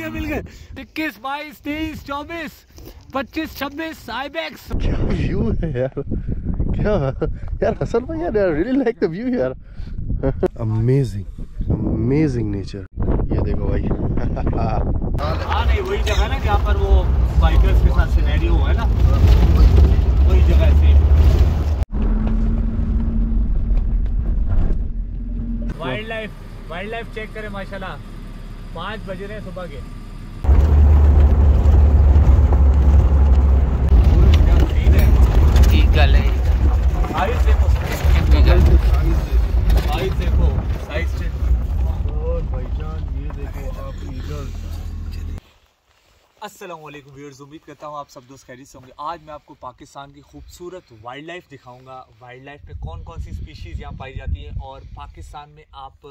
ये मिल गए इक्कीस बाईस तेईस चौबीस पच्चीस छब्बीस आईबैक्स। क्या व्यू है यार? क्या? यार हसन भाई यार रियली लाइक द व्यू यार। अमेजिंग अमेजिंग नेचर ये देखो भाई। हाँ नहीं वही जगह ना जहाँ पर वो बाइकर्स के साथ सिनेरियो है ना। वही जगह से wildlife wildlife check करें माशाल्लाह। पाँच बज रहे हैं सुबह के। ईगल है साइज़ देखो साइज़ देखो। साइज़ चेक और भाईजान ये देखो आप ईगल वालेकुम व्यूअर्स उम्मीद करता हूँ आप सब दोस्त खैरियत से होंगे। आज मैं आपको पाकिस्तान की खूबसूरत वाइल्ड लाइफ दिखाऊँगा। वाइल्ड लाइफ में कौन कौन सी स्पीशीज़ यहाँ पाई जाती है? और पाकिस्तान में आप,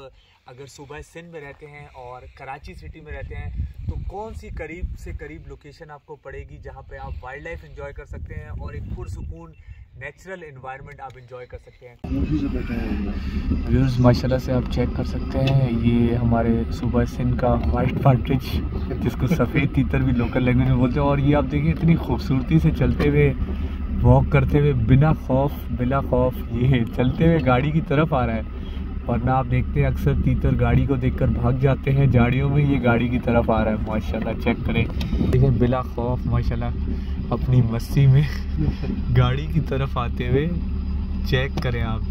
अगर सुबह सिंध में रहते हैं और कराची सिटी में रहते हैं तो कौन सी करीब से करीब लोकेशन आपको पड़ेगी जहाँ पर आप वाइल्ड लाइफ इंजॉय कर सकते हैं और एक पुरसकून नेचुरल इन्वायरमेंट आप इंजॉय कर सकते हैं। व्यूज़ माशाल्लाह से आप चेक कर सकते हैं। ये हमारे सुबह सिंध का वाइट पार्ट्रिज जिसको सफ़ेद तीतर भी लोकल लैंग्वेज में बोलते हैं। और ये आप देखिए, इतनी खूबसूरती से चलते हुए वॉक करते हुए, बिना खौफ, बिला खौफ, ये चलते हुए गाड़ी की तरफ़ आ रहा है। वरना आप देखते हैं, अक्सर तीतर गाड़ी को देखकर भाग जाते हैं। झाड़ियों में ये गाड़ी की तरफ़ आ रहा है। माशाल्लाह चेक करें। देखें बिला खौफ, माशाल्लाह। अपनी मस्ती में गाड़ी की तरफ़ आते हुए चेक करें आप।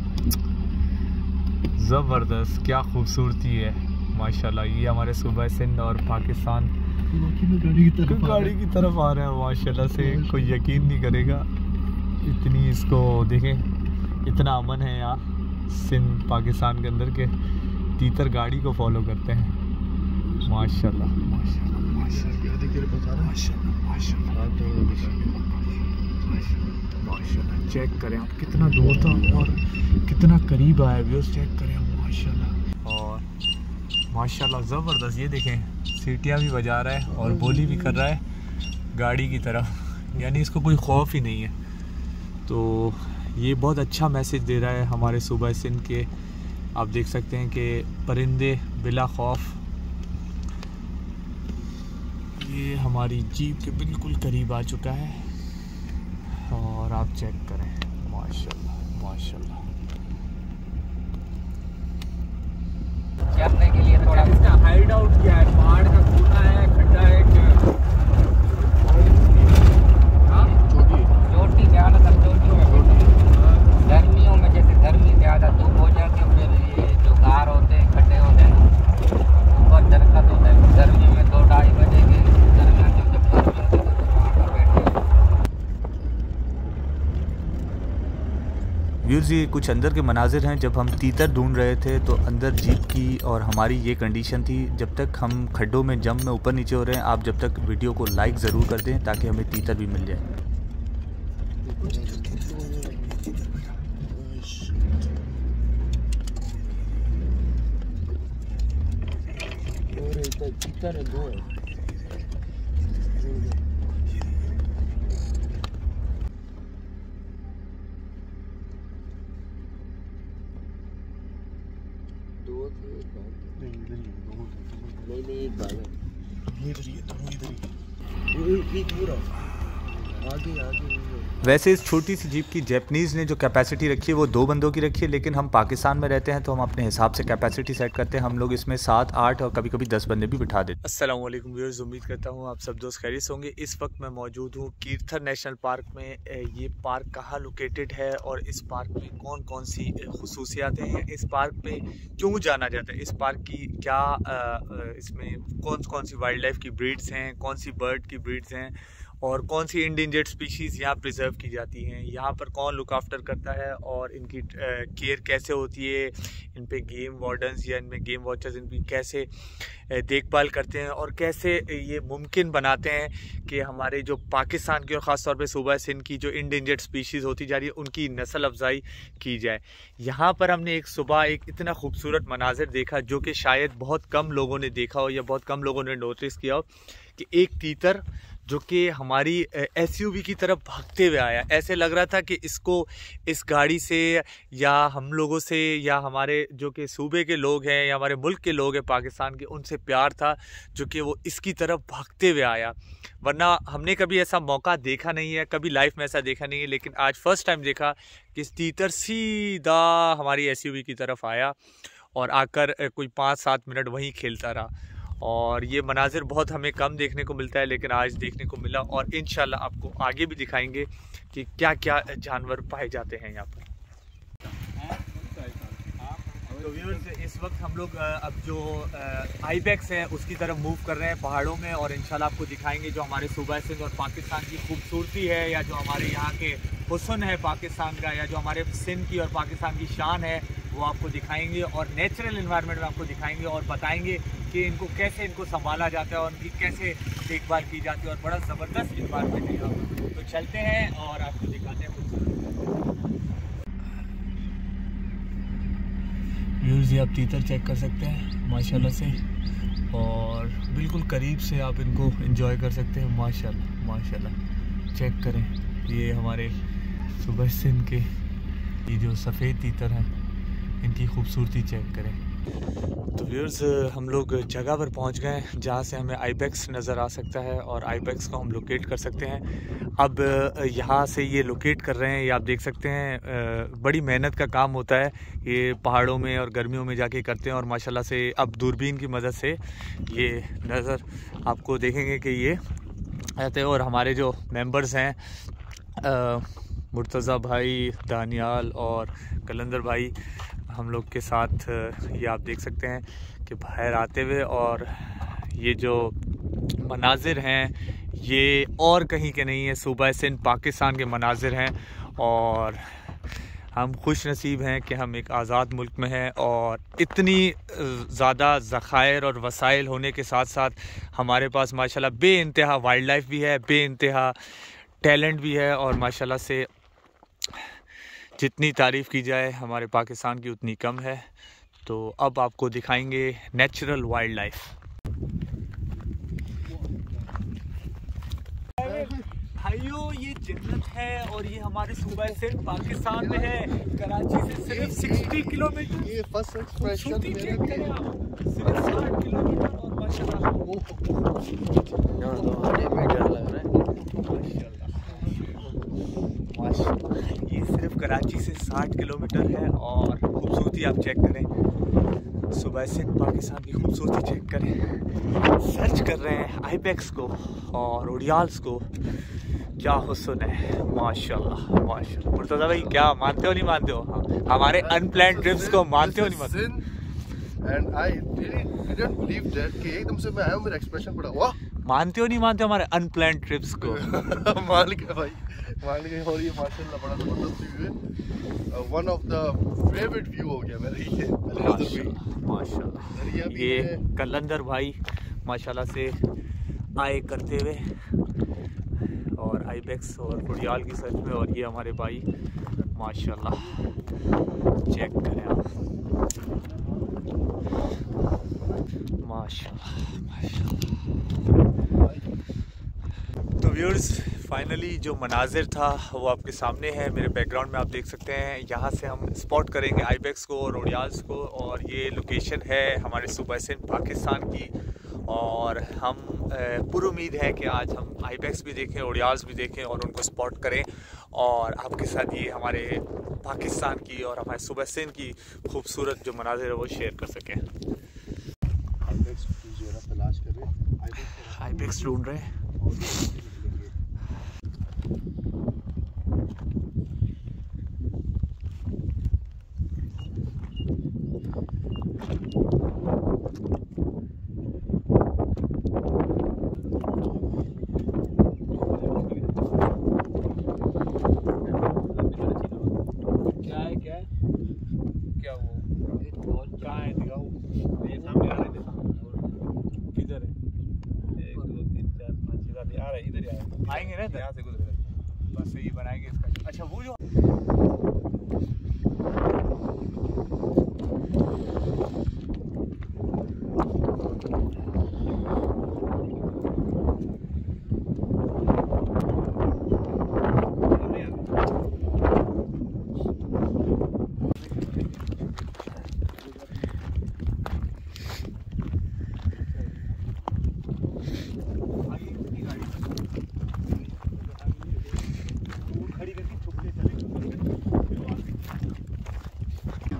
ज़बरदस्त क्या खूबसूरती है। माशाल्लाह ये हमारे सूबा सिंध और पाकिस्तान। गाड़ी की तरफ़ गाड़ी की तरफ़ आ रहा है माशाल्लाह से कोई यकीन नहीं करेगा। इतनी इसको देखें इतना अमन है यहाँ सिंध पाकिस्तान के अंदर के। तीतर गाड़ी को फॉलो करते हैं। माशाल्लाह माशाल्लाह माशाल्लाह। माशाल्लाह चेक करें आप कितना दूर था और कितना करीब आया व्यूज़ चेक करें माशाल्लाह और माशाल्लाह ज़बरदस्त, ये देखें, सीटियाँ भी बजा रहा है और बोली भी कर रहा है गाड़ी की तरफ़। यानी इसको कोई खौफ ही नहीं है। तो ये बहुत अच्छा मैसेज दे रहा है हमारे सूबा सिंध के। आप देख सकते हैं कि परिंदे बिला खौफ ये हमारी जीप के बिल्कुल करीब आ चुका है। और आप चेक करें। माशाल्लाह माशाल्लाह। चढ़ने के लिए थोड़ा इसका हाइड आउट क्या है पहाड़ का कोना है खड्डा है क्या चोटी ज़्यादातर चोटी में गर्मियों में जैसे गर्मी ज़्यादा धूप हो जाती है फिर ये जो कार होते हैं खड्डे होते हैं ना ऊपर दरख्त होता है गर्मी में दो ढाई बजे के दरमियान जब जब गर्मी होती है तो वहाँ पर बैठे व्यूर्स ये कुछ अंदर के मनाजिर हैं, जब हम तीतर ढूंढ रहे थे तो अंदर जीप की और हमारी ये कंडीशन थी, जब तक हम खड्डों में जंप में ऊपर नीचे हो रहे हैं, आप जब तक वीडियो को लाइक ज़रूर कर दें, ताकि हमें तीतर भी मिल जाए। नहीं नहीं एक भाग है इधर ही है दोनों इधर ही एक पूरा आगे आगे वैसे इस छोटी सी जीप की जैपनीज़ ने जो कैपेसिटी रखी है वो दो बंदों की रखी है लेकिन हम पाकिस्तान में रहते हैं तो हम अपने हिसाब से कैपेसिटी सेट करते हैं। हम लोग इसमें सात आठ और कभी कभी दस बंदे भी बिठा देते अस्सलाम वालेकुम व्यूअर्स उम्मीद करता हूँ आप सब दोस्त खैरियत होंगे। इस वक्त मैं मौजूद हूँ कीर्थर नेशनल पार्क में। ये पार्क कहाँ लोकेटेड है और इस पार्क में कौन कौन सी खसूसियातें हैं? इस पार्क में क्यों जाना जाता है? इस पार्क की क्या इसमें कौन कौन सी वाइल्ड लाइफ की ब्रीड्स हैं? कौन सी बर्ड की ब्रीड्स हैं? और कौन सी इंडेंजर्ड स्पीशीज़ यहाँ प्रिजर्व की जाती हैं? यहाँ पर कौन लुक आफ्टर करता है और इनकी केयर कैसे होती है? इन पे गेम वार्डन्स या इनमें गेम वॉचर्स इनकी कैसे देखभाल करते हैं और कैसे ये मुमकिन बनाते हैं कि हमारे जो पाकिस्तान की और ख़ास तौर पे सूबा सिंध की जो इंडेंजर्ड स्पीशीज़ होती जा रही है, उनकी नस्ल अफजाई की जाए। यहाँ पर हमने एक सुबह एक इतना खूबसूरत मनाजिर देखा जो कि शायद बहुत कम लोगों ने देखा हो या बहुत कम लोगों ने नोटिस किया हो कि एक तीतर जो कि हमारी एसयूवी की तरफ़ भागते हुए आया। ऐसे लग रहा था कि इसको इस गाड़ी से या हम लोगों से या हमारे जो कि सूबे के लोग हैं या हमारे मुल्क के लोग हैं, पाकिस्तान के, उनसे प्यार था जो कि वो इसकी तरफ़ भागते हुए आया। वरना हमने कभी ऐसा मौका देखा नहीं है, कभी लाइफ में ऐसा देखा नहीं है, लेकिन आज फ़र्स्ट टाइम देखा कि तीतर सीधा हमारी एस की तरफ़ आया और आकर कोई पाँच सात मिनट वहीं खेलता रहा। और ये मनाजिर बहुत हमें कम देखने को मिलता है, लेकिन आज देखने को मिला और इन आपको आगे भी दिखाएँगे कि क्या क्या जानवर पाए जाते हैं यहाँ पर। तो व्यूअर्स इस वक्त हम लोग अब जो आईबैक्स है, उसकी तरफ़ मूव कर रहे हैं पहाड़ों में और इंशाल्लाह आपको दिखाएँगे जो हमारे सूबा सिंध और पाकिस्तान की खूबसूरती है या जो हमारे यहाँ के हुसन है पाकिस्तान का या जो हमारे सिंध की और पाकिस्तान की शान है, वो आपको दिखाएँगे और नेचुरल इन्वायरमेंट में आपको दिखाएँगे और बताएँगे कि इनको कैसे इनको संभाला जाता है और उनकी कैसे देखभाल की जाती है और बड़ा ज़बरदस्त इन्वायरमेंट है यहाँ तो चलते हैं और आपको दिखाते हैं कुछ ये आप तीतर चेक कर सकते हैं, माशाल्लाह से। और बिल्कुल करीब से आप इनको इंजॉय कर सकते हैं, माशाल्लाह माशाल्लाह। चेक करें, ये हमारे सुबह सिंह के ये जो सफ़ेद तीतर हैं, इनकी खूबसूरती चेक करें। तो व्यूर्स हम लोग जगह पर पहुँच गए जहाँ से हमें आईबैक्स नज़र आ सकता है और आईबैक्स को हम लोकेट कर सकते हैं। अब, यहाँ से ये लोकेट कर रहे हैं, ये आप देख सकते हैं बड़ी मेहनत का काम होता है। ये पहाड़ों में और गर्मियों में जाके करते हैं और माशाल्लाह से अब दूरबीन की मदद से ये नज़र आपको देखेंगे कि ये आते हैं। और हमारे जो मेंबर्स हैं मुर्तज़ा भाई, दानियाल और कलंदर भाई हम लोग के साथ, ये आप देख सकते हैं कि बाहर आते हुए और ये जो मनाजिर हैं, ये और कहीं के नहीं है। सूबह सिंध पाकिस्तान के मनाजिर हैं और हम खुश नसीब हैं कि हम एक आज़ाद मुल्क में हैं और इतनी ज़्यादा ज़ख़ायर और वसाइल होने के साथ साथ हमारे पास माशाल्लाह बे इंतहा वाइल्ड लाइफ भी है बे इंतहा टैलेंट भी है और माशाल्लाह से जितनी तारीफ़ की जाए हमारे पाकिस्तान की उतनी कम है तो अब आपको दिखाएँगे नेचुरल वाइल्ड लाइफ भाइयों ये जन्नत है और ये हमारे सूबा से पाकिस्तान में है कराची से सिर्फ़ 60 किलोमीटर ये फ़र्स्ट एक्सप्रेशन सिर्फ़ 60 किलोमीटर और माशाल्लाह डर लग रहा है ये सिर्फ़ कराची से 60 किलोमीटर है और खूबसूरती आप चेक करें। सुबह से पाकिस्तान की खूबसूरती चेक करें। सर्च कर रहे हैं आईपैक्स को और उड़ियाल्स को। क्या हुसन है? माशाल्लाह माशाल्लाह। मुर्तजा भाई क्या मानते हो नहीं मानते हो? हमारे अनप्लान ट्रिप्स को मानते हो नहीं मानते and I didn't believe that कि एकदम से मैं आया मेरा एक्सप्रेशन पड़ा वाह! मानते हो नहीं मानते हमारे अनप्लान ट्रिप्स को? मान के भाई। के और ये माशाल्लाह बड़ा ज़बरदस्त व्यू है। One of the favourite view हो गया मेरा ये माशाल्लाह। ये कलंदर भाई माशाल्लाह से आए करते हुए और आईबैक्स और गुड़ियाल की सर्च में और ये हमारे भाई माशाल्लाह। चेक करें आप। माशाल्लाह माशाल्लाह। तो व्यूर्स फाइनली जो मनाजिर था वो आपके सामने है मेरे बैकग्राउंड में आप देख सकते हैं। यहाँ से हम स्पॉट करेंगे आईबैक्स को रोडियाल्स को और ये लोकेशन है हमारे सूबा सिंध पाकिस्तान की। और हम पूरी उम्मीद है कि आज हम आईबैक्स भी देखें ओडियाल्स भी देखें और उनको स्पॉट करें। और आपके साथ ये हमारे पाकिस्तान की और हमारे सूबा सिंध की खूबसूरत जो मनाजिर है वो शेयर कर सकें। आईबैक्स ढूंढ रहे हैं आएँगे ना यहाँ से गुजरेगा बस यही बनाएँगे इसका अच्छा वो जो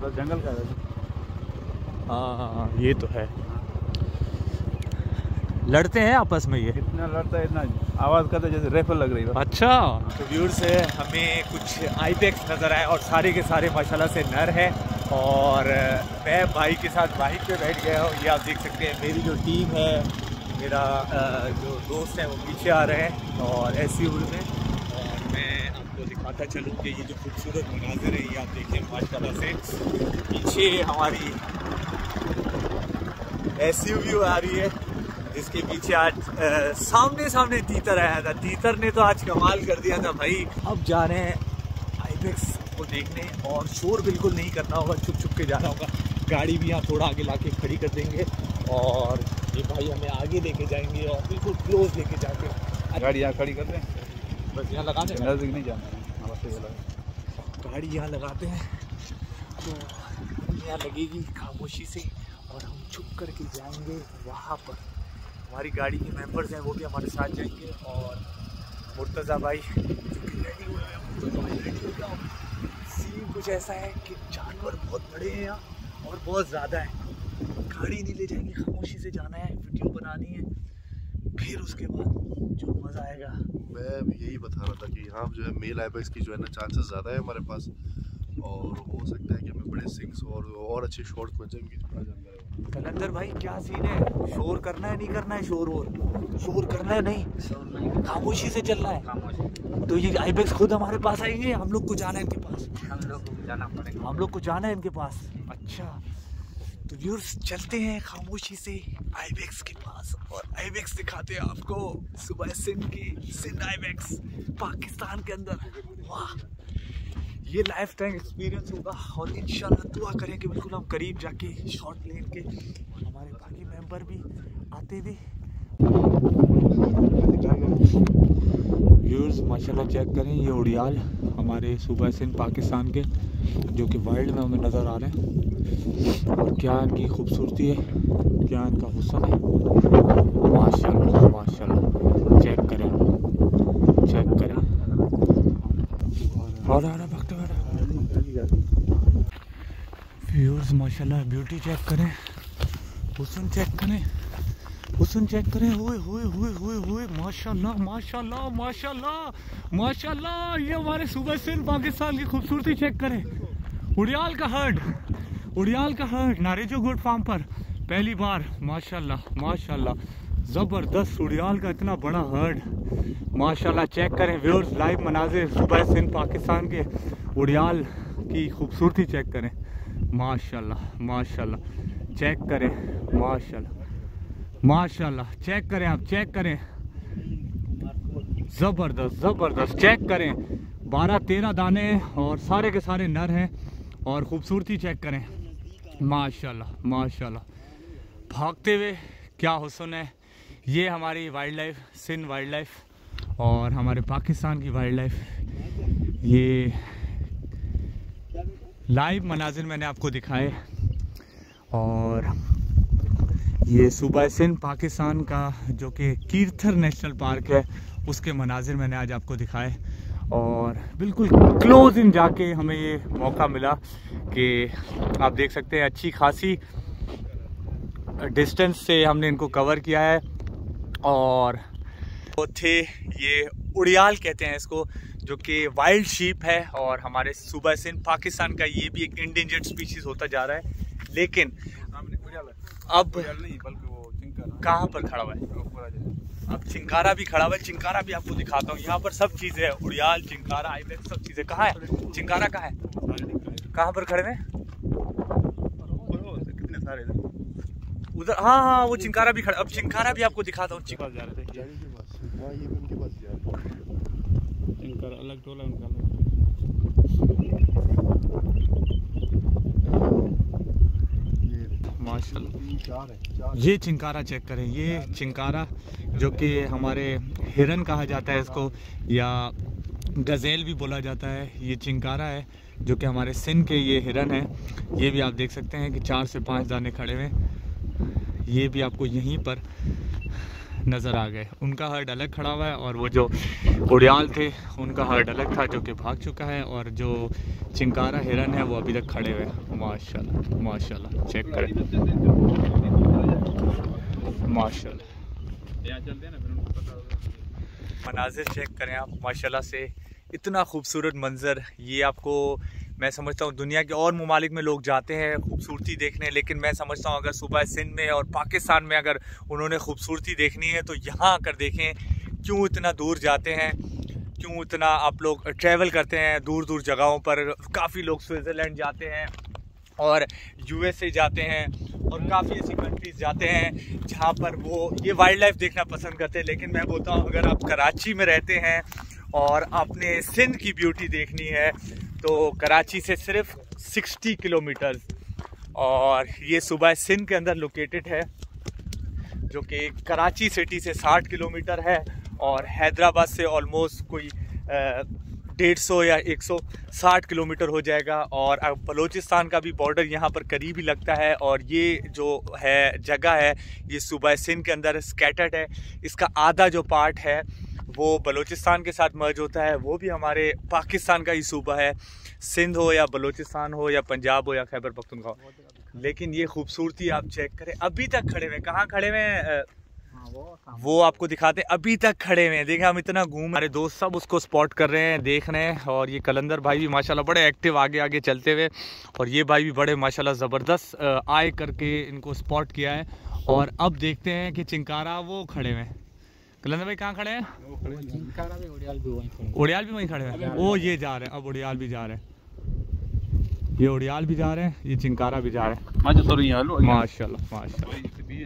बस जंगल का है हाँ ये तो है। लड़ते हैं आपस में ये? इतना लड़ता है इतना आवाज़ करता है जैसे रेफल लग रही है। अच्छा। तो व्यूर से हमें कुछ आईबेक्स नज़र आए और सारे के सारे माशाल्लाह से नर है और मैं भाई के साथ बाइक पे बैठ गया हूँ। ये आप देख सकते हैं मेरी जो टीम है मेरा जो दोस्त हैं वो पीछे आ रहे हैं और ऐसी एस में। और मैं आपको दिखाता चलूँ कि ये जो खूबसूरत मनाजिर है ये आप देखिए माशाल्लाह से पीछे हमारी एस आ रही है जिसके पीछे आज अ, सामने सामने तीतर आया था। तीतर ने तो आज कमाल कर दिया था भाई। अब जा रहे हैं आईबेक्स को देखने और शोर बिल्कुल नहीं करना होगा छुप छुप के जाना होगा। गाड़ी भी यहाँ थोड़ा आगे लाके खड़ी कर देंगे और ये भाई हमें आगे लेके जाएँगे और बिल्कुल क्लोज लेके जाके। गाड़ी यहाँ खड़ी कर दें। बस यहाँ लगा दें नज़दीक नहीं जाना। गाड़ी यहाँ लगाते हैं। तो यहाँ लगेगी खामोशी से। छुप करके जाएँगे वहाँ पर। हमारी गाड़ी के मेंबर्स हैं, वो भी हमारे साथ जाएँगे और मुर्तज़ा भाई, जो कि रेडी हुए हैं मुर्तज़ा भाई रेडी हो सीन कुछ ऐसा है कि जानवर बहुत बड़े हैं यहाँ और बहुत ज़्यादा हैं। गाड़ी नहीं ले जाएँगे, खामोशी से जाना है वीडियो बनानी है। फिर उसके बाद जो मज़ा आएगा। मैं यही बता रहा था कि यहाँ जो है मेल आईबैक्स की जो है ना चांसेस ज़्यादा है हमारे पास। और हो सकता है कि हमें बड़े सिंग्स और और अच्छे शॉट्स बन कलंदर भाई क्या सीन है? शोर करना है नहीं करना है? शोर वोर शोर करना है नहीं? खामोशी से चलना है। तो ये आईबेक्स खुद हमारे पास आएँगे हम लोग को जाना है इनके पास। हम लोग को जाना पड़ेगा। हम लोग को जाना है इनके पास। अच्छा। तो व्यूअर्स चलते हैं खामोशी से आईबेक्स के पास और आईबेक्स दिखाते हैं आपको सुबह सिंध की सिंध आईबेक्स पाकिस्तान के अंदर। वाह! ये लाइफ टाइम एक्सपीरियंस होगा और इंशाल्लाह दुआ करें कि बिल्कुल हम करीब जाके शॉट लेन के हमारे बाकी मेंबर भी आते हुए व्यूर्स माशाल्लाह चेक करें, ये उड़ियाल हमारे सूबा सिंध पाकिस्तान के, जो कि वर्ल्ड में हमें नज़र आ रहे हैं। और क्या इनकी खूबसूरती है, क्या इनका हुस्न है, माशाल्लाह माशाल्लाह। चेक करें चेक करें। और व्यूअर्स माशाल्लाह ब्यूटी चेक करें, हुस्न चेक करें, हुस्न चेक करें, हुए हुए हुए हुए हुए, माशाल्लाह माशाल्लाह माशाल्लाह माशाल्लाह, ये हमारे सूबे सिंध पाकिस्तान की खूबसूरती चेक करें। उड़ियाल का हर्ड उड़ियाल का हर्ड नारेजो गुड फार्म पर, पहली बार, माशाल्लाह माशाल्लाह, ज़बरदस्त उड़ियाल का इतना बड़ा हर्ड माशाल्लाह चेक करें व्यूअर्स लाइव मनाजिर सुबह सिंध पाकिस्तान के उड़ियाल की खूबसूरती चेक करें। माशाल्लाह माशाल्लाह। चेक करें, माशाल्लाह। माशाल्लाह चेक करें आप चेक करें। ज़बरदस्त ज़बरदस्त। चेक करें। बारह तेरह दाने और सारे के सारे नर हैं और ख़ूबसूरती चेक करें। माशाल्लाह माशाल्लाह। भागते हुए क्या हुसन है? ये हमारी wild life Sindh wild life और हमारे पाकिस्तान की वाइल्ड लाइफ ये लाइव मनाजिर मैंने आपको दिखाए और ये सूबा सिंध पाकिस्तान का जो कि कीर्थर नेशनल पार्क है, उसके मनाजिर मैंने आज आपको दिखाए और बिल्कुल क्लोज इन जाके हमें ये मौका मिला कि आप देख सकते हैं अच्छी खासी डिस्टेंस से हमने इनको कवर किया है और वो थे ये उड़ियाल कहते हैं इसको जो कि वाइल्ड शीप है और हमारे सूबा सिंध पाकिस्तान का ये भी एक इंडेंजर्ड स्पीशीज होता जा रहा है। लेकिन अब कहाँ पर खड़ा हुआ है? अब चिंकारा भी खड़ा हुआ है। चिंकारा भी आपको दिखाता हूँ। यहाँ पर सब चीज़ें हैं। उड़ियाल चिंकारा आईबेक्स सब चीज़ें। कहाँ है? चिंकारा कहाँ है? कहाँ पर खड़े हैं? कितने सारे उधर हाँ हाँ वो चिंकारा भी खड़ा अब चिंकारा भी आपको दिखाता हूँ। वहाँ ये भी उनके पास इनका अलग टोला उनका अलग ये माशाल्लाह। तीन चार है चार। ये चिंकारा चेक करें ये चिंकारा जो कि हमारे हिरन कहा जाता है इसको या गज़ेल भी बोला जाता है ये चिंकारा है जो कि हमारे सिंध के ये हिरन है। ये भी आप देख सकते हैं कि चार से पाँच दाने खड़े हुए ये भी आपको यहीं पर नज़र आ गए। उनका हर्ड अलग खड़ा हुआ है और वो जो उड़ियाल थे, उनका हर्ड अलग था जो कि भाग चुका है और जो चिंकारा हिरन है वो अभी तक खड़े हुए हैं। माशाल्लाह माशाल्लाह चेक करें। माशाल्लाह। मनाजिर चेक करें आप, माशाल्लाह से। इतना खूबसूरत मंज़र, ये आपको मैं समझता हूँ दुनिया के और ममालिक में लोग जाते हैं खूबसूरती देखने, लेकिन मैं समझता हूँ अगर सुबह सिंध में और पाकिस्तान में अगर उन्होंने खूबसूरती देखनी है तो यहाँ आकर देखें क्यों इतना दूर जाते हैं, क्यों इतना आप लोग ट्रैवल करते हैं दूर दूर जगहों पर। काफ़ी लोग स्विट्ज़रलैंड जाते हैं और यूएसए जाते हैं और काफ़ी ऐसी कंट्रीज़ जाते हैं जहाँ पर वो ये वाइल्ड लाइफ देखना पसंद करते हैं। लेकिन मैं बोलता हूँ, अगर आप कराची में रहते हैं और आपने सिंध की ब्यूटी देखनी है तो कराची से सिर्फ़ 60 किलोमीटर और ये सुबह सिंध के अंदर लोकेटेड है, जो कि कराची सिटी से 60 किलोमीटर है और हैदराबाद से ऑलमोस्ट कोई डेढ़ सौ या 160 किलोमीटर हो जाएगा और अब बलूचिस्तान का भी बॉर्डर यहाँ पर करीब ही लगता है और ये जो है, जगह है, ये सूबा सिंध के अंदर स्कैटर्ड है। इसका आधा जो पार्ट है वो बलूचिस्तान के साथ मर्ज होता है वो भी हमारे पाकिस्तान का ही सूबा है। सिंध हो या बलूचिस्तान हो या पंजाब हो या खैबर पख्तूनख्वा। हो लेकिन ये खूबसूरती आप चेक करें अभी तक खड़े हुए कहाँ खड़े हुए हैं? वो आपको दिखाते हैं। अभी तक खड़े हुए हैं। देखें हम इतना घूम हमारे दोस्त सब उसको स्पॉट कर रहे हैं देख रहे हैं। और ये कलंदर भाई भी माशाल्लाह बड़े एक्टिव आगे आगे चलते हुए। और ये भाई भी बड़े माशाल्लाह ज़बरदस्त आए करके इनको स्पॉट किया है। और अब देखते हैं कि चिंकारा वो खड़े हुए हैं। कलंदर भाई कहाँ खड़े हैं? जिनकारा भी उड़ियाल भी वहीं खड़े उड़ियाल भी वहीं खड़े हैं? ओ ये जा रहे हैं। अब उड़ियाल भी जा रहे हैं। ये उड़ियाल भी जा रहे हैं ये चिंकारा भी जा रहे हैं। माशाल्लाह माशाल्लाह। भी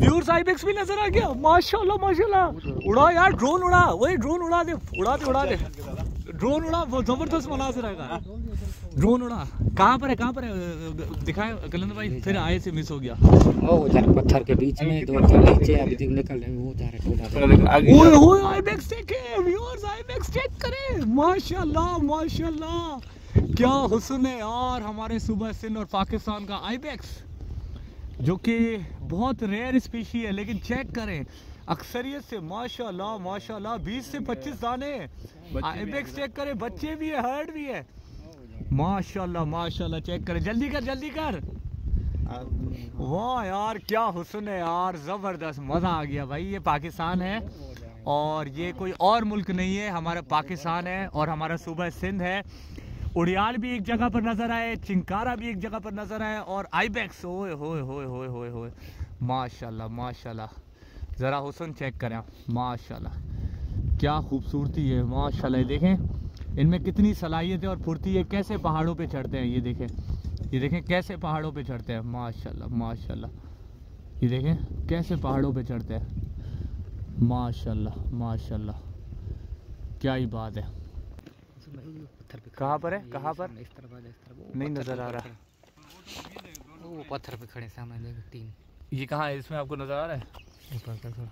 व्यूअर्स आईबेक्स भी नज़र आ गया। माशाल्लाह माशाल्लाह। उड़ा यार ड्रोन उड़ा। वही ड्रोन उड़ा दे उड़ा दे उड़ा दे। ड्रोन उड़ा वो ज़बरदस्त मनाजिर आएगा ड्रोन उड़ा। कहाँ पर है कहाँ पर है? दिखाए कलंदर भाई फिर आए से मिस हो गया। ओ उधर पत्थर के बीच में दो तीन नीचे अभी तक निकल रहे हैं वो जा रहे हैं आगे ओए ओए आईबेक्स देखे व्यूअर्स आईबेक्स चेक करें। माशाल्लाह माशाल्लाह। क्या हुसन है यार हमारे सूबा सिंध और पाकिस्तान का आईबेक्स जो कि बहुत रेयर स्पीशी है लेकिन चेक करें। अक्सरियत से माशाल्लाह माशाल्लाह 20 से 25 दाने आईबेक्स चेक करें बच्चे भी है हर्ड भी है। माशाल्लाह माशाल्लाह चेक करें। जल्दी कर जल्दी कर। वाह यार क्या हुसन है यार ज़बरदस्त मज़ा आ गया भाई ये पाकिस्तान है। और ये कोई और मुल्क नहीं है हमारा पाकिस्तान है और हमारा सूबा सिंध है। उड़ियाल भी एक जगह पर नज़र आए, चिंकारा भी एक जगह पर नज़र आए और आईबैक्स, ओए, होए होए होए होए होए। माशाल्लाह माशाल्लाह। ज़रा हुसन चेक करें माशाल्लाह। क्या खूबसूरती है, माशाल्लाह। देखें, इनमें कितनी सलाहियत है और फुर्ती है। कैसे पहाड़ों पे चढ़ते हैं, ये देखें। ये देखें, कैसे पहाड़ों पे चढ़ते हैं। माशाल्लाह माशाल्लाह। ये देखें, कैसे पहाड़ों पे चढ़ते हैं। माशाल्लाह माशाल्लाह। क्या ही बात है। कहाँ पर है? कहाँ पर? इस तरफ़ इस तरफ़। नहीं नज़र आ रहा। वो पत्थर पे खड़े सामने देख तीन। ये कहाँ है? इसमें आपको नज़र आ रहा है?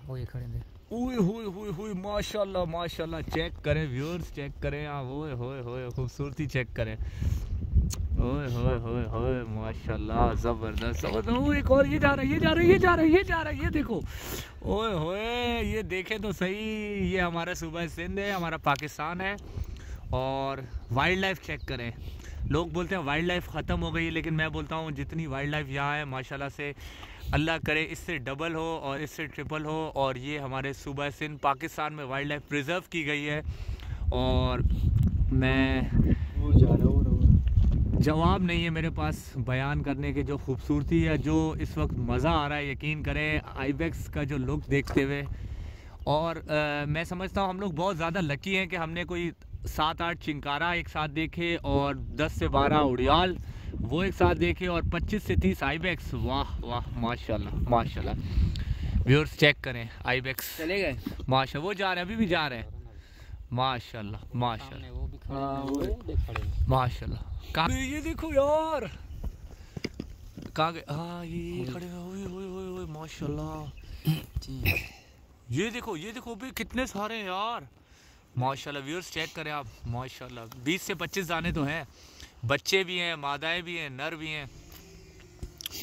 वो ये खड़े देख। ओए होए होए होए माशाल्लाह माशाल्लाह चेक करें व्यूअर्स चेक करें आप ओए होए होए खूबसूरती चेक करें। ओए होए होए होए माशाल्लाह ज़बरदस्त एक और ये जा रहा है ये जा रहा है ये जा रहा है ये जा रहा है ये देखो। ओए होए ये देखें तो सही ये हमारा सूबा सिंध है हमारा पाकिस्तान है। और वाइल्ड लाइफ चेक करें। लोग बोलते हैं वाइल्ड लाइफ ख़त्म हो गई लेकिन मैं बोलता हूँ जितनी वाइल्ड लाइफ यहाँ है माशाल्लाह से अल्लाह करे इससे डबल हो और इससे ट्रिपल हो और ये हमारे सूबा सिंध पाकिस्तान में वाइल्ड लाइफ प्रिजर्व की गई है। और मैं जवाब नहीं है मेरे पास बयान करने के जो खूबसूरती है जो इस वक्त मज़ा आ रहा है यकीन करें आईबेक्स का जो लुक देखते हुए। और अ, मैं समझता हूँ हम लोग बहुत ज़्यादा लकी हैं कि हमने कोई सात आठ चिंकारा एक साथ देखे और दस से बारह उड़ियाल वो एक साथ देखे और पच्चीस से तीस आईबेक्स। वाह वाह माशाल्लाह माशाल्लाह। व्यूअर्स चेक करें आईबेक्स। चले गए? माशा वो जा रहे हैं अभी भी जा रहे हैं। माशाल्लाह माशाल्लाह। हाँ। माशाल्लाह। कहाँ ये देखो यार। कहाँ गए? हाँ ये खड़े माशाल्लाह। ये देखो ये देखो भी कितने सारे हैं यार। माशाल्लाह व्यूअर्स चेक करें आप। माशाल्लाह 20 से 25 दाने तो हैं। बच्चे भी हैं मादाएँ भी हैं नर भी हैं।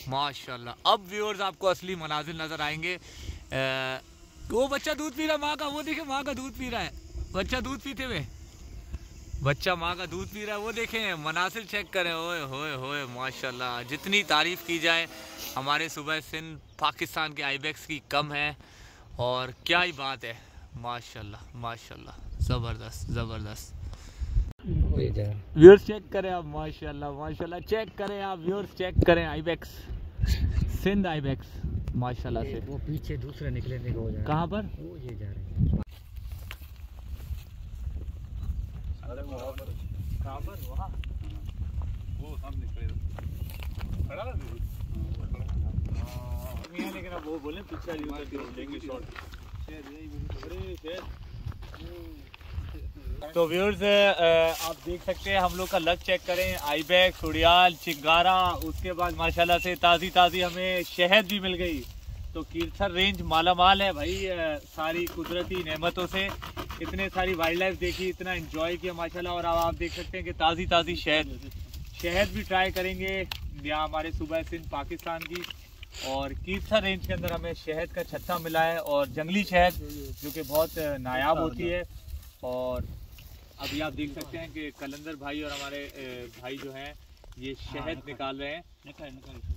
माशाल्लाह अब व्यूअर्स आपको असली मनाजिर नज़र आएँगे। अ, वो बच्चा दूध पी रहा है माँ का वो देखे माँ का दूध पी रहा है। बच्चा दूध पीते हुए। बच्चा माँ का दूध पी रहा है वो देखें मनासिल चेक करें। ओए होए होए माशाल्लाह जितनी तारीफ़ की जाए हमारे सुबह सिंध पाकिस्तान के आईबैक्स की कम है। और क्या ही बात है। माशाल्लाह माशाल्लाह। ज़बरदस्त ज़बरदस्त। व्यूअर्स चेक करें आप माशाल्लाह माशाल्लाह चेक करें आप व्यूअर्स चेक करें आईबैक्स सिंध आईबैक्स माशाल्लाह से। वो पीछे दूसरे निकले थे जा कहाँ पर? वो ये जा रहे हैं। अरे वहाँ पर कहाँ पर? वहाँ। वो सामने खड़े खड़ा ना यहाँ लेकिन अब वो बोले पिक्चर लेंगे शॉट तो व्यूअर्स आप देख सकते हैं, हम लोग का लक चेक करें आईबैक उड़ियाल चिंगारा उसके बाद माशाल्लाह से ताज़ी ताज़ी हमें शहद भी मिल गई। तो कीर्थर रेंज मालामाल है भाई सारी कुदरती नेमतों से। इतने सारी वाइल्ड लाइफ देखी, इतना एंजॉय किया माशाल्लाह, और अब आप देख सकते हैं कि ताज़ी ताज़ी शहद। शहद भी ट्राई करेंगे यहाँ हमारे सुबह सिंध, पाकिस्तान की। और कीर्थर रेंज के अंदर हमें शहद का छत्ता मिला है, और जंगली शहद, जो कि बहुत नायाब होती है। और अभी आप देख सकते हैं कि कलंदर भाई और हमारे भाई जो हैं ये शहद निकाल। रहे हैं।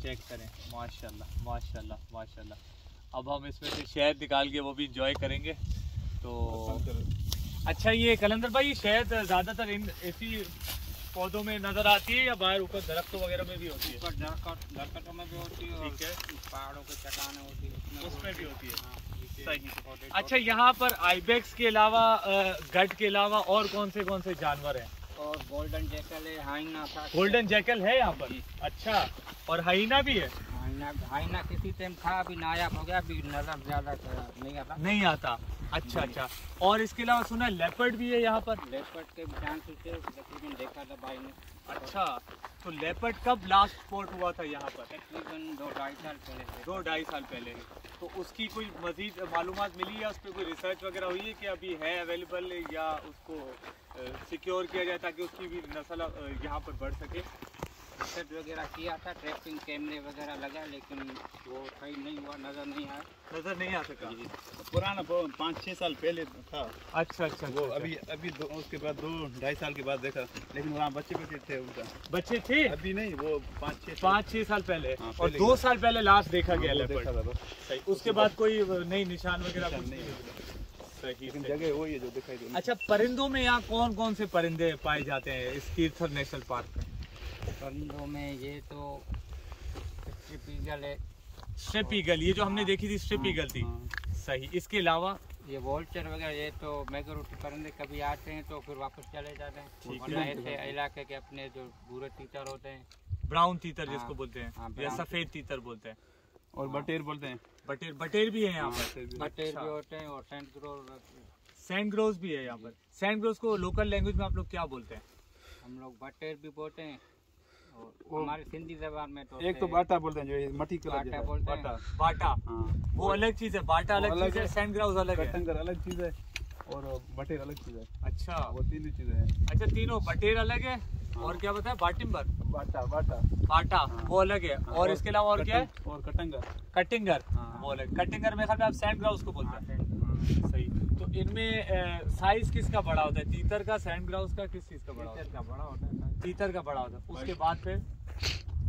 चेक करें। माशाल्लाह माशाल्लाह माशाल्लाह। अब हम इसमें से शहद निकाल के वो भी इंजॉय करेंगे। तो अच्छा ये कलंदर भाई ये शहद ज़्यादातर इन इसी पौधों में नज़र आती है या बाहर ऊपर दरख्तों वगैरह में भी होती है? ऊपर दरकत में भी होती है ठीक है। पहाड़ों के चट्टाने होती है उसमें भी होती है। हाँ, सही। अच्छा यहाँ पर आईबेक्स के अलावा गट के अलावा और कौन से कौन से जानवर हैं? और गोल्डन जैकल है हाइना था। गोल्डन जैकल है यहाँ पर? अच्छा और हाइना भी है? हाइना हाइना किसी टाइम था अभी नायाब हो गया अभी नज़र ज़्यादा नहीं आता। नहीं आता। अच्छा अच्छा। और इसके अलावा सुना लेपर्ड भी है यहाँ पर? लेपर्ड के थे था भाई ने अच्छा तो लेपर्ड कब लास्ट स्पॉट हुआ था यहाँ पर? तकरीबन दो ढाई साल पहले दो ढाई साल पहले। तो उसकी कोई मजीद मालूम मिली या उस पर कोई रिसर्च वगैरह हुई है कि अभी है अवेलेबल या उसको सिक्योर किया जाए ताकि उसकी भी नस्ल यहाँ पर बढ़ सके? रिसर्च वगैरह किया था ट्रैपिंग कैमरे वगैरह लगा लेकिन वो सही नहीं हुआ नज़र नहीं आया। नज़र नहीं आ सका। पुराना वो पाँच छः साल पहले था। अच्छा अच्छा वो अच्छा, अभी अभी दो उसके बाद दो ढाई साल के बाद देखा लेकिन वहाँ बच्चे बच्चे थे उनका। बच्चे थे? अभी नहीं वो पाँच छः पाँच छह साल पहले। हाँ, और दो साल पहले लास्ट देखा हाँ, गया लेपर्ड था सही। उसके बाद कोई नई निशान वगैरह कुछ नहीं है। जगह वही है जो दिखाई दे अच्छा परिंदों में यहाँ कौन कौन से परिंदे पाए जाते हैं इस तीर्थर नेशनल पार्क में? परिंदों में ये तो स्ट्रिप ईगल है। स्ट्रिप ईगल ये जो हमने देखी थी स्ट्रिप हाँ, थी। हाँ। सही इसके अलावा ये वोल्चर वगैरह ये तो मैगरूटी परिंदे कभी आते हैं तो फिर वापस चले जाते हैं। ऐसे इलाके के अपने जो भूरे तीतर होते हैं। ब्राउन तीतर हाँ, जिसको बोलते हैं या सफ़ेद तीतर। बोलते हैं। और बटेर बोलते हैं। बटेर बटेर भी है यहाँ पर। बटेर भी। अच्छा। होते हैं और सेंट ग्रोव सैंड ग्रोव भी है यहाँ पर। सैंड ग्रोव को लोकल लैंग्वेज में आप लोग क्या बोलते हैं? हम लोग बटेर भी बोलते हैं। हमारी सिंधी जबान में तो एक तो बाटा बोलते हैं जो ये मट्टी कलर बाटा बोलते हैं। बाटा। बाटा। हाँ। वो अलग चीज़ है बाटा अलग चीज़ है है। सैंड ग्राउज अलग है। कटंगर अलग चीज़ है और बटेर अलग चीज़ है। अच्छा। वो तीन ही चीज़ें हैं। अच्छा तीनों बटेर अलग है और क्या बताया बाटिम्बर बाटा बाटा। बाटा हाँ। वो अलग है। और इसके अलावा और क्या है? और कटंगर। कटिंगर हाँ। वो अलग। कटिंगर में ख्याल में आप सैंड ग्राउज को बोलते हैं। हाँ, सही। इनमें साइज़ किसका बड़ा होता है? तीतर का सैंड ग्राउज का किस चीज़ का बड़ा होता का बड़ा होता है है तीतर का बड़ा होता है। उसके बाद फिर?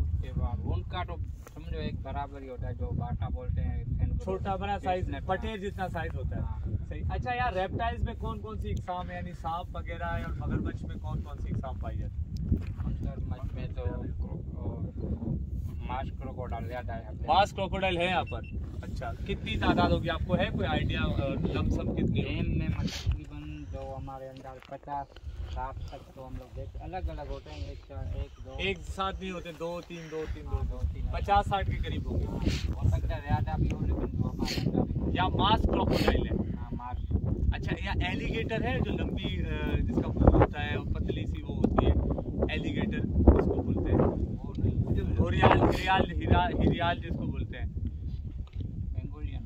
उसके बाद उनका तो समझो एक बराबर ही होता है जो बाटा बोलते हैं छोटा बड़ा साइज़ बटेर जितना साइज़ होता है। हाँ। सही। अच्छा यार रेप्टाइल्स में कौन कौन सी इकसाम है? यानी सांप वगैरह है और मगरमच्छ में कौन कौन सी इकसाम पाई जाती है? मगरमच्छ में तो क्रोकोडाइल है मास क्रोकोडाइल है यहाँ पर। अच्छा कितनी तादाद होगी आपको? है कोई आइडिया लमसम कितनी तकरीबन जो हमारे अंदर पचास साठ तक तो हम लोग देख अलग अलग होते हैं एक एक दो। एक साथ नहीं होते दो तीन दो तीन दो हाँ, दो तीन। पचास साठ के करीब होंगे। हो सकता है ज़्यादा भी हो लेकिन जो हमारे या मास क्रोकोडाइल है। हाँ, अच्छा या एलिगेटर है जो लंबी जिसका मुँह होता है और पतली सी वो होती है। एलिगेटर जिसको बोलते हैं। हिरियाल हिरियाल हिरा हिरियाल जिसको बोलते हैं। बेंगोलियन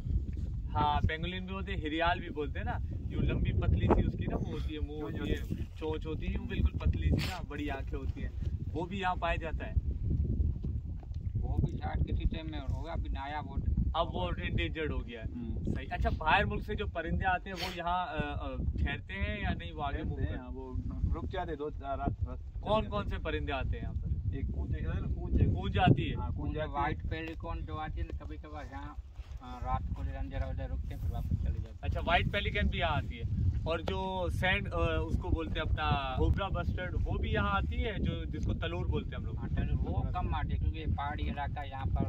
हाँ पेंगुलिन भी होते हैं हिरियाल भी बोलते हैं ना। जो लंबी पतली सी उसकी ना वो होती है मुँह होती है चोंच होती है। वो बिल्कुल पतली सी ना बड़ी आँखें होती हैं। वो भी यहाँ पाया जाता है। वो भी शायद किसी टाइम में होगा अभी नायाब हो अब वो इंडेंजर्ड हो गया है। हम्म। सही। अच्छा बाहर मुल्क से जो परिंदे आते हैं वो यहाँ ठहरते हैं या नहीं वो आगे मूव हाँ, वो रुक जाते दो रात कौन कौन से परिंदे आते हैं यहाँ पर? एक कूद देखा ना कूद एक गूंज आती है। हाँ कूद जाती पेलिकॉन जो आती है ना कभी कभार यहाँ रात को अंधेरा वगैरह रुकते हैं फिर वापस चले जाते अच्छा व्हाइट पेलिकन भी यहाँ आती है। और जो सैंड उसको बोलते हैं अपना कोबरा बस्टर्ड वो भी यहाँ आती है जो जिसको तलूर बोलते हैं हम लोग? हैं हाँ, वो कम आती है क्योंकि पहाड़ी इलाका है, यहाँ पर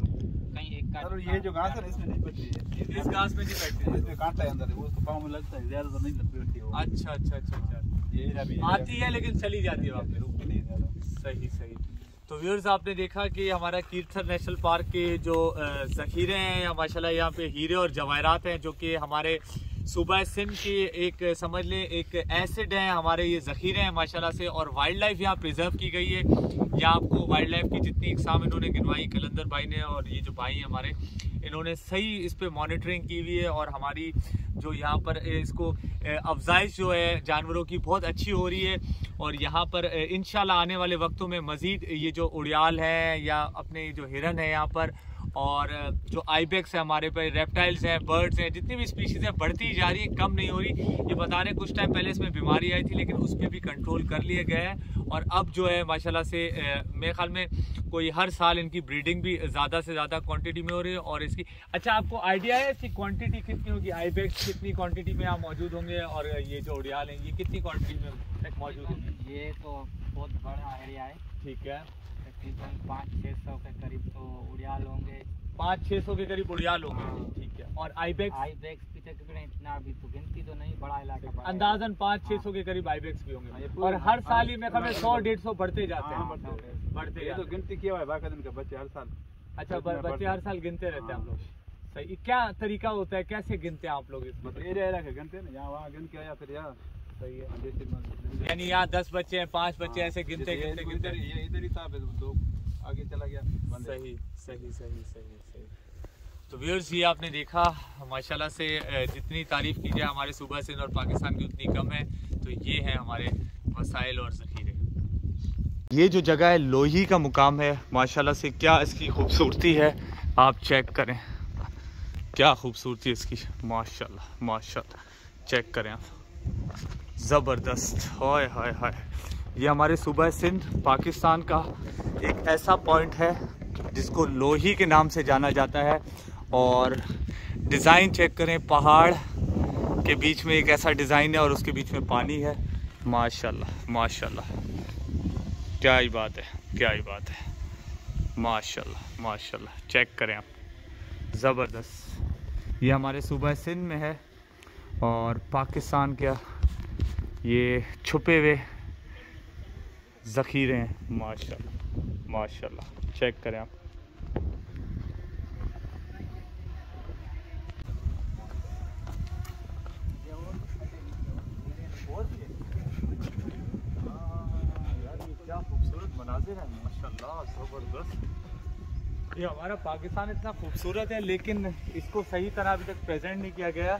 कहीं एक का ये जो घास है इसमें नहीं पड़ती है। इस घास में नहीं बैठते हैं। इसमें कांटा है अंदर वो उसको पाँव में लगता है ज़्यादा तो नहीं लग बैठती है अच्छा अच्छा अच्छा अच्छा। ये आती है लेकिन चली जाती है वापस। रुकती नहीं ज़्यादा। सही सही। तो व्यूअर्स आपने देखा कि हमारा कीर्थर नेशनल पार्क के जो ज़ख़ीरे हैं, या माशाल्लाह यहाँ पे हीरे और जवाहरात हैं, जो कि हमारे सूबा सिंध के एक, समझ लें, एक एसिड है, हमारे ये ज़ख़ीरे हैं, माशाल्लाह से, और वाइल्ड लाइफ यहाँ प्रिजर्व की गई है। यहाँ आपको वाइल्ड लाइफ की जितनी इकसाम इन्होंने गिनवाई, कलंदर भाई ने और ये जो भाई हैं हमारे, इन्होंने सही इस पर मॉनिटरिंग की हुई है, और हमारी जो यहाँ पर इसको अफजाइश जो है, जानवरों की बहुत अच्छी हो रही है। और यहाँ पर इन आने वाले वक्तों में मज़ीद ये जो उड़ियाल है या अपने जो हिरन है यहाँ पर और जो आईबेक्स है हमारे पे रेप्टाइल्स हैं बर्ड्स हैं जितनी भी स्पीशीज़ हैं बढ़ती जा रही है कम नहीं हो रही। ये बता रहे हैं, कुछ टाइम पहले इसमें बीमारी आई थी लेकिन उस पर भी कंट्रोल कर लिया गया है। और अब जो है माशाल्लाह से मेरे ख्याल में कोई हर साल इनकी ब्रीडिंग भी ज़्यादा से ज़्यादा क्वांटिटी में हो रही है और इसकी अच्छा आपको आइडिया है इसकी क्वांटिटी कितनी होगी? आईबेक्स कितनी क्वांटिटी में यहाँ मौजूद होंगे और ये जो उड़ियाल हैं ये कितनी क्वांटिटी में मौजूद होंगे? ये तो बहुत बड़ा एरिया है। ठीक है। तकरीबन पाँच छः सौ के करीब तो उड़ियाल होंगे। पाँच छः सौ के करीब उड़ियाल होंगे। ठीक है। और आईबेक्स? आई बैग्स भी तकरीबन इतना अभी तो गिनती तो नहीं बड़ा इलाका अंदाजन पाँच छः सौ के करीब आईबेक्स भी हाँ, होंगे और हर साल ही मैं खबर सौ डेढ़ सौ बढ़ते जाते हाँ, हैं बढ़ते हैं। बढ़ते ये तो जाते हैं। गिनती किया हुआ है बाकी बच्चे हर साल। अच्छा बच्चे हर साल गिनते रहते हैं हम हाँ। लोग। सही। क्या तरीका होता है कैसे गिनते हैं आप लोग इसमें? मतलब एरिया एरिया के गिनते हैं ना यहाँ वहाँ गिन के आया फिर यहाँ। सही यानी यहाँ दस बच्चे हैं पाँच बच्चे हाँ, ऐसे गिनते गिनते गिनते। ये इधर ही था दो आगे चला गया सही सही सही सही सही। तो व्यूअर्स ये आपने देखा माशाल्लाह से जितनी तारीफ़ की जाए हमारे सूबा सिंध और पाकिस्तान की उतनी कम है। तो ये है हमारे वसाइल और ज़ख़ीरे। ये जो जगह है लोही का मुकाम है। माशाल्लाह से क्या इसकी खूबसूरती है आप चेक करें। क्या खूबसूरती है इसकी। माशाल्लाह माशाल्लाह। चेक करें आप। ज़बरदस्त। हाय हाय हाय। ये हमारे सूबा सिंध, पाकिस्तान का एक ऐसा पॉइंट है, जिसको लोही के नाम से जाना जाता है। और डिज़ाइन चेक करें, पहाड़ के बीच में एक ऐसा डिज़ाइन है और उसके बीच में पानी है। माशाल्लाह माशाल्लाह। क्या ही बात है, क्या ही बात है। माशाल्लाह माशाल्लाह। चेक करें आप। ज़बरदस्त। ये हमारे सूबा सिंध में है और पाकिस्तान का ये छुपे हुए ज़ख़ीरे हैं, माशाल्लाह माशाल्लाह। चेक करें आप। ये हमारा पाकिस्तान इतना खूबसूरत है, लेकिन इसको सही तरह अभी तक प्रेजेंट नहीं किया गया।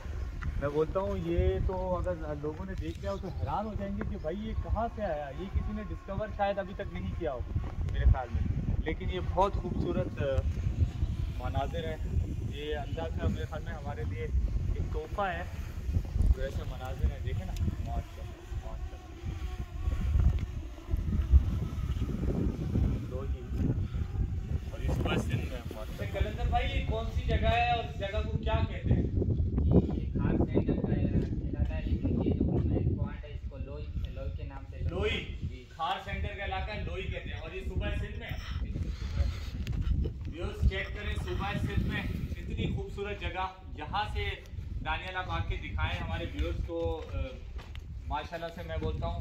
मैं बोलता हूँ, ये तो अगर लोगों ने देख लिया हो तो हैरान हो जाएँगे कि भाई ये कहाँ से आया? ये किसी ने डिस्कवर शायद अभी तक नहीं किया हो, मेरे ख्याल में। लेकिन ये बहुत खूबसूरत मनाजिर है। ये अंदाज का मेरे ख्याल में हमारे लिए एक तोहफा है। जो ऐसे मनाजिर हैं, देखें ना? कलंदर भाई, ये कौन सी जगह है और इस जगह को क्या कहते हैं? लोई। के खार सेंटर का इलाका लोई और ये सिंध में। व्यूअर्स चेक करें इतनी खूबसूरत जगह। यहाँ से दानियल आप आके दिखाएँ हमारे व्यूअर्स को। माशाल्लाह से मैं बोलता हूँ,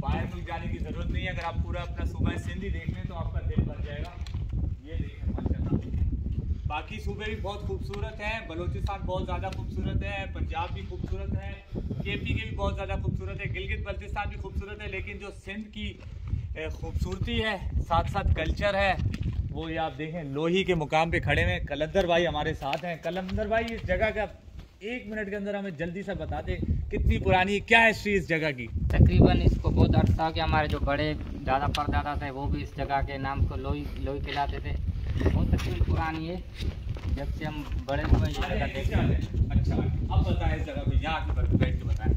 बाहर मुल्क जाने की ज़रूरत नहीं है। अगर आप पूरा अपना सुबह सिंध ही देख लें तो आपका दिल भर जाएगा। ये देखें, माशाल्लाह। बाकी सूबे भी बहुत खूबसूरत हैं, बलूचिस्तान बहुत ज़्यादा खूबसूरत है, पंजाब भी खूबसूरत है के पी के भी बहुत ज़्यादा खूबसूरत है, गिलगित बल्तिस्तान भी खूबसूरत है, लेकिन जो सिंध की खूबसूरती है साथ साथ कल्चर है, वो ये आप देखें, लोही के मुकाम पे खड़े हैं, कलंदर भाई हमारे साथ हैं। कलंदर भाई, इस जगह का एक मिनट के अंदर हमें जल्दी से बता दें, कितनी पुरानी, क्या हिस्ट्री इस जगह की? तकरीबन इसको बहुत अर्थ था कि हमारे जो बड़े दादा परदादा थे, वो भी इस जगह के नाम को लोही लोही खिलाते थे। बहुत तकरीबन पुरानी है जब से हम बड़े हुए ये जगह देखते हैं अच्छा अब बताएँ इस जगह पे यहाँ आके बैठ बैठ के बताएँ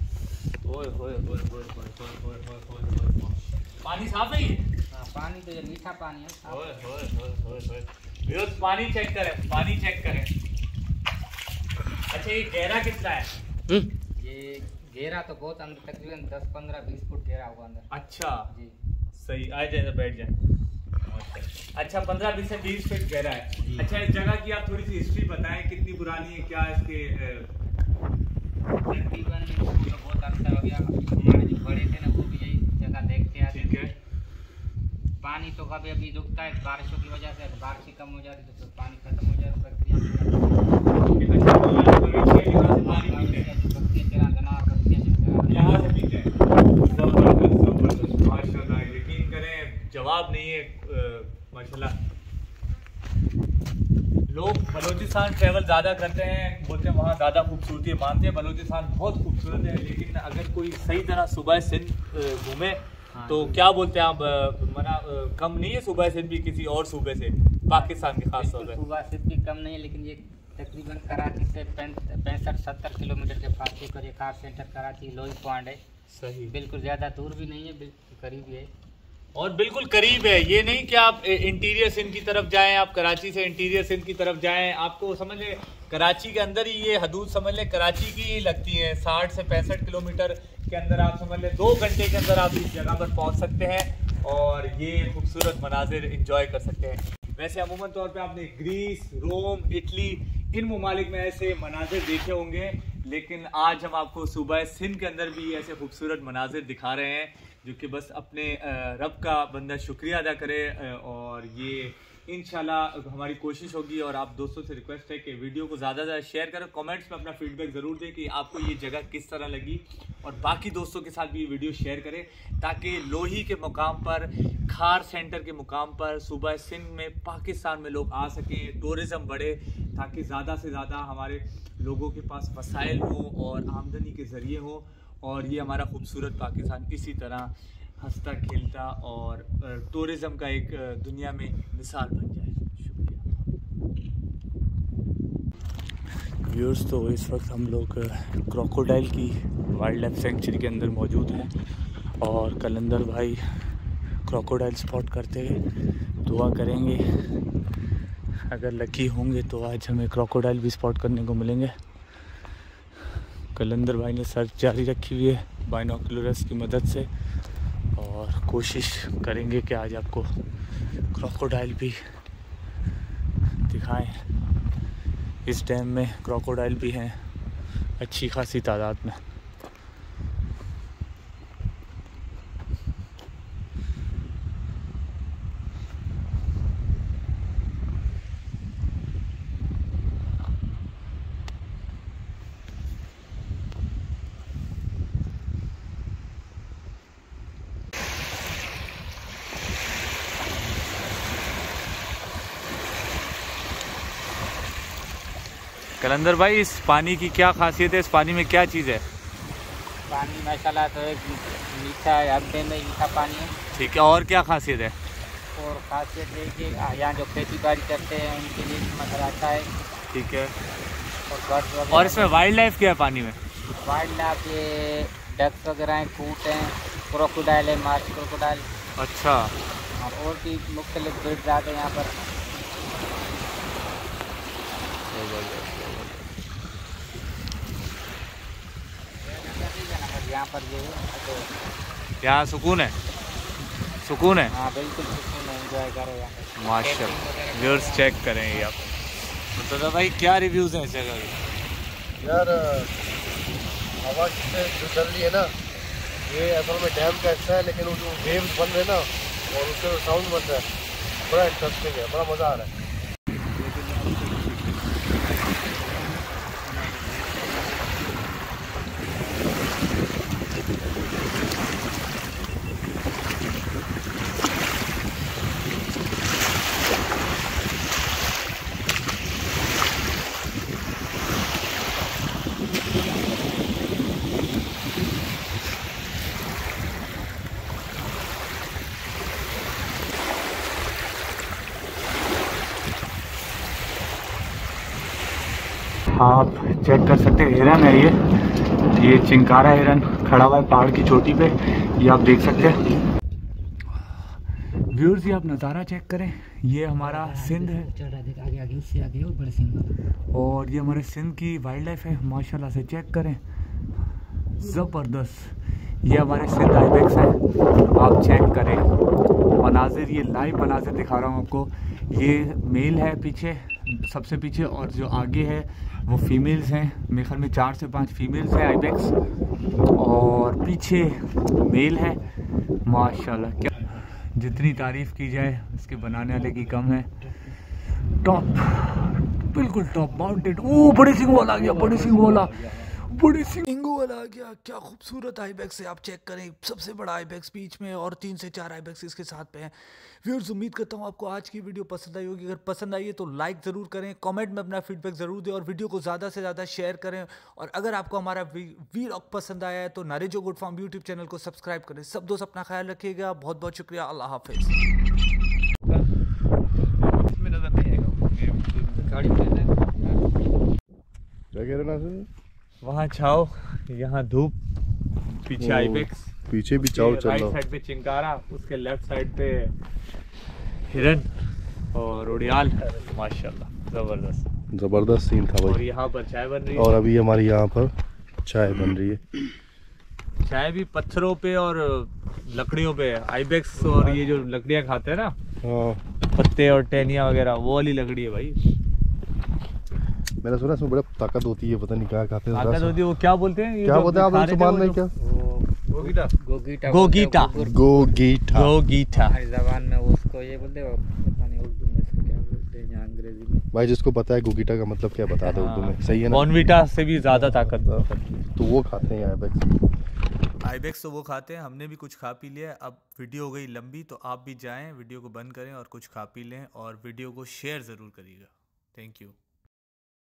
ओए होए होए होए होए होए होए होए होए होए होए। पानी साफ़ है हाँ, पानी तो ये मीठा पानी है ओए होए होए होए होए व्यूअर्स, पानी चेक करें पानी चेक करें अच्छा ये गहरा कितना है ये घेरा तो बहुत अंदर तकरीबन दस पंद्रह बीस फुट घेरा हुआ अंदर अच्छा जी सही आ जाए बैठ जाए अच्छा पंद्रह बीस से बीस फीट गहरा है। अच्छा इस जगह की आप थोड़ी सी हिस्ट्री बताएँ कितनी पुरानी है क्या इसके तकरीबन तो बहुत अरसा हो गया। हमारे जो बड़े थे ना वो भी यही जगह देखते आते ठीक है। पानी तो कभी अभी रुकता है बारिशों की वजह से बारिश कम हो जाती है तो पानी खत्म हो जाता है। प्रक्रिया यहाँ से पानी पीते हैं बकरियाँ चरा देना बकरियाँ चरा यहाँ से पीते हैं ज़बरदस्त ज़बरदस्त माशाल्लाह यकीन करें जवाब नहीं है माशाल्लाह। लोग बलूचिस्तान ट्रैवल ज़्यादा करते हैं बोलते हैं वहाँ ज़्यादा खूबसूरती है मानते हैं बलूचिस्तान बहुत खूबसूरत है लेकिन अगर कोई सही तरह सुबह सिंध घूमे तो क्या बोलते हैं आप मना कम नहीं है सुबह सिंध भी किसी और सूबे से पाकिस्तान के खास तौर पर सुबह से भी कम नहीं है लेकिन ये तकरीबन कराची से पैंसठ सत्तर किलोमीटर के फासले पर ये कार सेंटर कराची लोही पॉइंट है। सही। बिल्कुल ज़्यादा दूर भी नहीं है बिल्कुल करीब ही है। और बिल्कुल करीब है। ये नहीं कि आप इंटीरियर सिंध की तरफ़ जाएँ, आप कराची से इंटीरियर सिंध की तरफ़ जाएँ। आपको समझ लें, कराची के अंदर ही ये हदूद समझ लें, कराची की ही लगती है। साठ से पैंसठ किलोमीटर के अंदर आप समझ लें, दो घंटे के अंदर आप इस जगह पर पहुँच सकते हैं और ये खूबसूरत मनाजिर इंजॉय कर सकते हैं। वैसे अमूमन तौर पर आपने ग्रीस, रोम, इटली, इन ममालिक में ऐसे मनाजिर देखे होंगे, लेकिन आज हम आपको सुबह सिंध के अंदर भी ऐसे खूबसूरत मनाजिर दिखा रहे हैं। जो कि बस अपने रब का बंदा शुक्रिया अदा करे और ये इंशाल्लाह हमारी कोशिश होगी और आप दोस्तों से रिक्वेस्ट है कि वीडियो को ज़्यादा से ज़्यादा शेयर करें, कमेंट्स में अपना फीडबैक ज़रूर दें कि आपको ये जगह किस तरह लगी, और बाकी दोस्तों के साथ भी ये वीडियो शेयर करें, ताकि लोही के मुकाम पर, खार सेंटर के मुकाम पर सुबह सिंध में, पाकिस्तान में लोग आ सकें, टूरिज़्म बढ़े, ताकि ज़्यादा से ज़्यादा हमारे लोगों के पास वसाइल हों और आमदनी के ज़रिए हों। और ये हमारा खूबसूरत पाकिस्तान इसी तरह हंसता खेलता और टूरिज़्म का एक दुनिया में मिसाल बन जाए। शुक्रिया व्यूअर्स तो इस वक्त हम लोग क्रोकोडाइल की वाइल्ड लाइफ सेंचुरी के अंदर मौजूद हैं और कलंदर भाई क्रोकोडाइल स्पॉट करते हुए दुआ करेंगे। अगर लकी होंगे तो आज हमें क्रोकोडाइल भी स्पॉट करने को मिलेंगे। कलंदर भाई ने सर्च जारी रखी हुई है बाइनोकुलरस की मदद से और कोशिश करेंगे कि आज आपको क्रोकोडाइल भी दिखाएँ। इस डैम में क्रोकोडाइल भी हैं, अच्छी खासी तादाद में। कलंदर भाई इस पानी की क्या खासियत है? इस पानी में क्या चीज़ है? पानी माशाल्लाह तो एक मीठा है में मीठा पानी है। ठीक है और क्या खासियत है? और खासियत है कि यहाँ जो खेती बाड़ी करते हैं उनके लिए मसाला अच्छा है। ठीक है। और और इसमें वाइल्ड लाइफ क्या है पानी में? वाइल्ड लाइफ ये डक्स वगैरह हैं कूट हैं क्रोकोडाइल है मार्च क्रोकोडाइल अच्छा। और और भी मुख्तलिफ़ ब्रिड्स आते हैं यहाँ पर। यहाँ पर ये तो यहाँ सुकून है? सुकून है? हाँ बिल्कुल सुकून एंजॉय करो यहाँ माशा व्यूअर्स चेक करें ये आप। तो दादा भाई क्या रिव्यूज़ हैं इस जगह के? यार हवा से जो चल रही है ना। ये असल में डैम का हिस्सा है लेकिन वो जो वेव्स बन रहे हैं ना और उससे साउंड बन रहा है बड़ा इंटरेस्टिंग है बड़ा मज़ा आ रहा है। आप चेक कर सकते हैं। हिरन है ये। ये चिंकारा हिरन खड़ा हुआ है पहाड़ की चोटी पे। ये आप देख सकते हैं। व्यूअर्स ये आप नज़ारा चेक करें। ये हमारा सिंध है। और ये हमारे सिंध की वाइल्ड लाइफ है। माशाल्लाह से चेक करें। ज़बरदस्त। ये हमारे सिंध आइबेक्स है। आप चेक करें। मनाजिर, ये लाइव मनाजिर दिखा रहा हूँ आपको। ये मेल है पीछे, सबसे पीछे और जो आगे है, वो फीमेल्स हैं। मेरे ख्याल में चार से पाँच फीमेल्स हैं आइबेक्स और पीछे मेल है। माशाल्लाह, क्या जितनी तारीफ़ की जाए, इसके बनाने वाले की कम है। टॉप बिल्कुल टॉप माउंटेड ओ, बड़े सिंह वाला गया, बड़े सिंह वाला बड़े सिंह इंगो वाला आ गया। क्या खूबसूरत आईबैक्स है आप चेक करें। सबसे बड़ा आईबैक्स बीच में और तीन से चार आईबैक्स इसके साथ पे हैं। व्यूअर्स उम्मीद करता हूँ आपको आज की वीडियो पसंद आई होगी। अगर पसंद आई है तो लाइक ज़रूर करें कमेंट में अपना फीडबैक ज़रूर दें और वीडियो को ज़्यादा से ज़्यादा शेयर करें। और अगर आपको हमारा वीलॉग पसंद आया है तो Narejo good form YouTube channel को सब्सक्राइब करें। सब दोस्त अपना ख्याल रखिएगा। बहुत बहुत शुक्रिया। अल्लाह हाफिज़। आएगा। गाड़ी क्या कह रहे ना सर वहाँ छाओ यहाँ धूप पीछे ओ, आईबेक्स पीछे भी चल राइट रहा साइड पे चिंकारा उसके लेफ़्ट साइड पे हिरन और उड़ियाल। माशाल्लाह ज़बरदस्त। ज़बरदस्त सीन था भाई। और यहाँ पर चाय बन रही है। और अभी हमारी यहाँ पर चाय बन रही है। चाय भी पत्थरों पे और लकड़ियों पे आइबेक्स और ये जो लकड़ियाँ खाते हैं ना हाँ। पत्ते और टहनिया वगैरह वो वाली लकड़ी है भाई। मैंने सुना इसमें बड़ा ताकत होती है पता नहीं क्या खाते हैं ताकत होती है वो क्या बोलते हैं? क्या बोलते हैं आप ज़ुबान में क्या? गोगीटा। गोगीटा। गोगीटा। हैं, गोगीठा हमारी जबान में उसको ये बोलते हैं पता नहीं उर्दू में इसको क्या बोलते हैं या अंग्रेज़ी में। भाई जिसको पता है गोगीठा का मतलब क्या बता दो उर्दू में सही है ना? बॉर्नवीटा से भी ज़्यादा ताकत तो वो खाते हैं पे आईबेक्स तो वो खाते हैं हमने भी कुछ खा पी लिया अब वीडियो हो गई लंबी तो आप भी जाएँ वीडियो को बंद करें और कुछ खा पी लें और वीडियो को शेयर ज़रूर करिएगा। Thank you